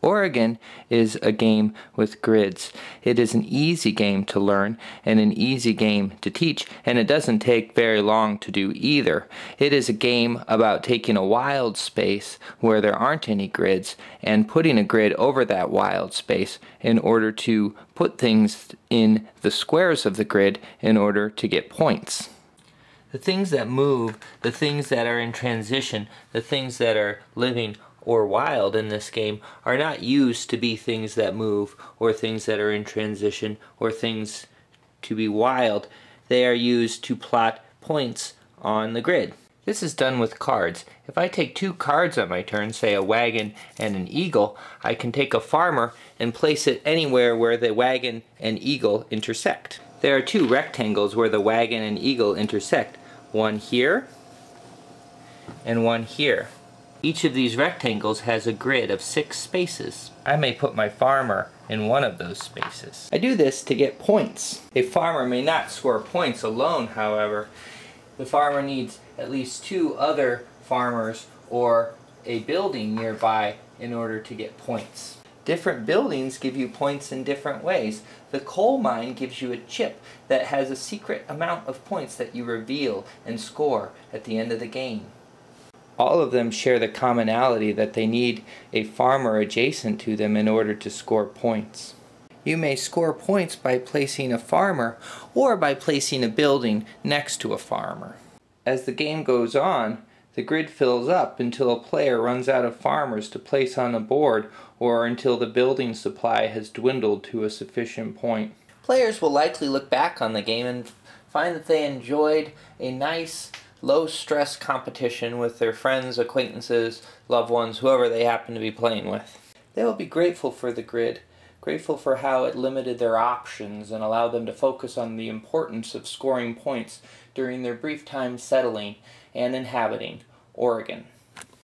Oregon is a game with grids. It is an easy game to learn and an easy game to teach, and it doesn't take very long to do either. It is a game about taking a wild space where there aren't any grids and putting a grid over that wild space in order to put things in the squares of the grid in order to get points. The things that move, the things that are in transition, the things that are living or wild in this game are not used to be things that move or things that are in transition or things to be wild. They are used to plot points on the grid. This is done with cards. If I take two cards on my turn, say a wagon and an eagle, I can take a farmer and place it anywhere where the wagon and eagle intersect. There are two rectangles where the wagon and eagle intersect. One here and one here. Each of these rectangles has a grid of six spaces. I may put my farmer in one of those spaces. I do this to get points. A farmer may not score points alone, however. The farmer needs at least two other farmers or a building nearby in order to get points. Different buildings give you points in different ways. The coal mine gives you a chip that has a secret amount of points that you reveal and score at the end of the game all of them share the commonality that they need a farmer adjacent to them in order to score points. You may score points by placing a farmer or by placing a building next to a farmer. As the game goes on, the grid fills up until a player runs out of farmers to place on the board or until the building supply has dwindled to a sufficient point. Players will likely look back on the game and find that they enjoyed a nice low stress competition with their friends, acquaintances, loved ones, whoever they happen to be playing with. They will be grateful for the grid, grateful for how it limited their options and allowed them to focus on the importance of scoring points during their brief time settling and inhabiting Oregon.